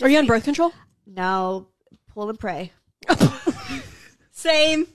Are you on birth control? No, pull and pray. Same.